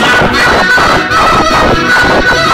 Oh, my God.